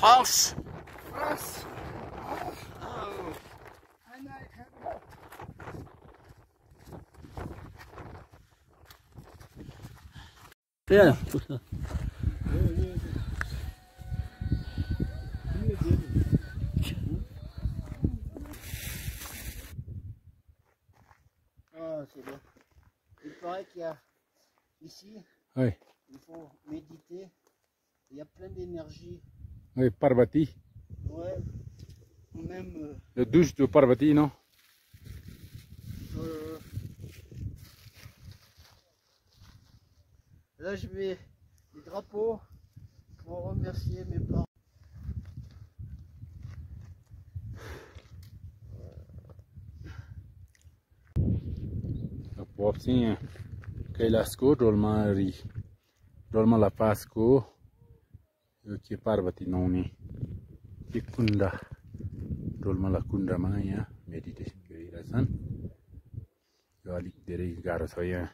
France. France. Oh. And I have Yeah. Ah, c'est bien. Il paraît qu'il y a ici, Oui, Oui, Parvati. Ouais, même. Euh, le douche de Parvati, non? Euh, Là, je mets des drapeaux pour remercier mes parents. Bobsin, Kailasko, Dolmari, Dolma La Pasco. यो के पार्वती नुहाउने के कुण्ड डोल्माला कुण्डमा यहाँ meditation गरिरहेछन् यो अलिक धेरै गाह्रो छ यहाँ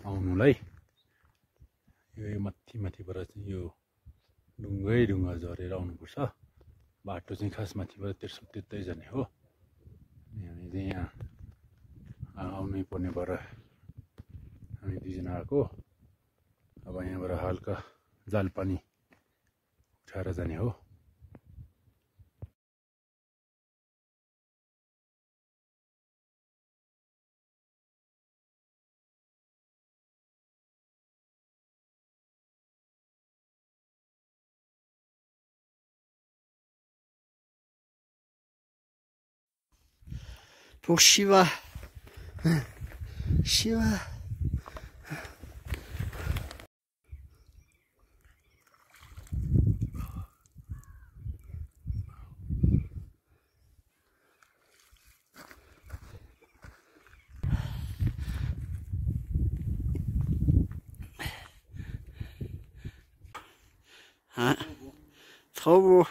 आउनुलाई यो माथि माथिबाट चाहिँ यो ढुङ्गै ढुङ्गा झरेर आउनुपर्छ बाटो चाहिँ खास माथिबाट तेर्सो त्यतै जाने हो हामी चाहिँ यहाँ आउनै पर्ने भएर हामी दुईजना आएको अब यहाँबाट हल्का जाल Tarzan ho. Pour Shiva. Shiva. 啊，头部。